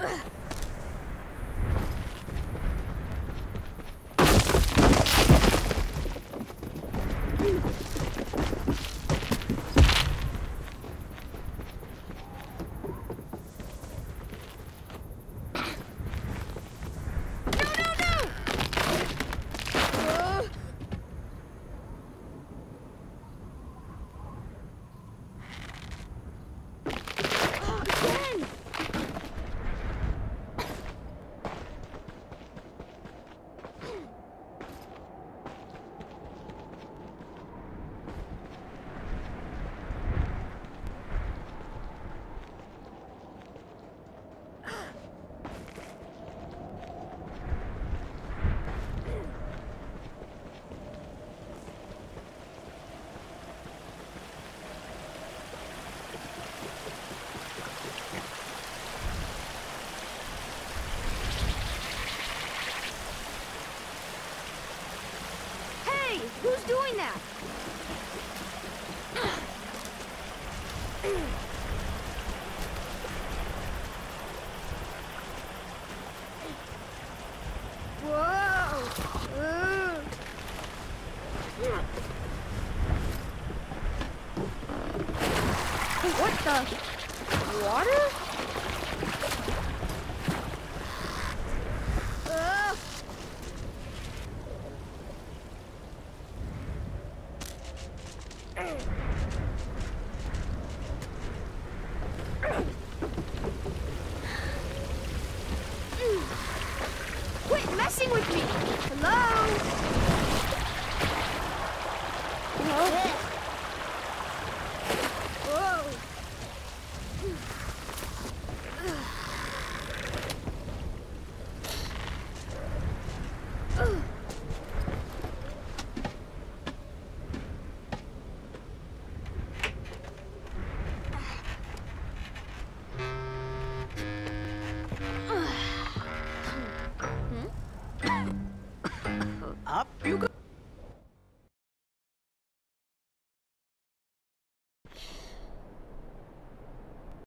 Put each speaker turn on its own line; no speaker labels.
Ugh. Ugh. What the? Water? Ugh. Hey! up you go.